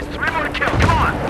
guys. Three more to kill. Come on.